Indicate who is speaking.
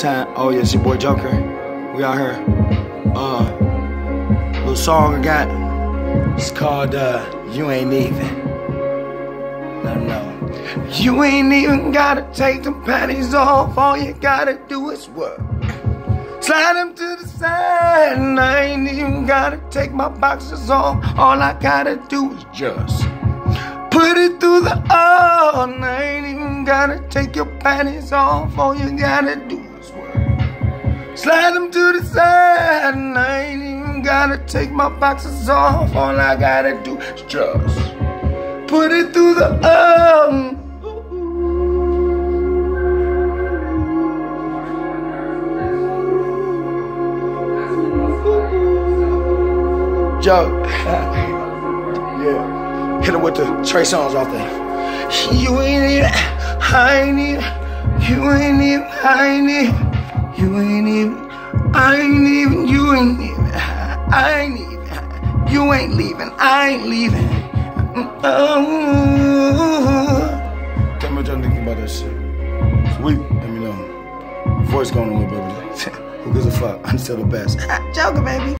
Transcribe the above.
Speaker 1: time. Oh, yes, your boy Joker. We out here. Uh, little song I got. It's called uh, You Ain't Even. Them know. You ain't even gotta take the panties off. All you gotta do is work. Slide them to the side, and I ain't even gotta take my boxes off. All I gotta do is just put it through the oh, and I ain't even gotta take your panties off. All you gotta do work. Slide them to the side, and I ain't even gotta take my boxes off. All I gotta do is just put it through the oh. Joe. yeah. Hit him with the Trey Songz off there. You ain't even, I ain't even, you ain't even, I ain't even, you ain't even, I ain't even, you ain't even, I ain't even, you ain't leaving, I ain't leaving. Oh. Tell me what y'all thinking about that shit. Sweet, let me know. Voice going a little bit. Who gives a fuck? I'm still the best. Joker, baby.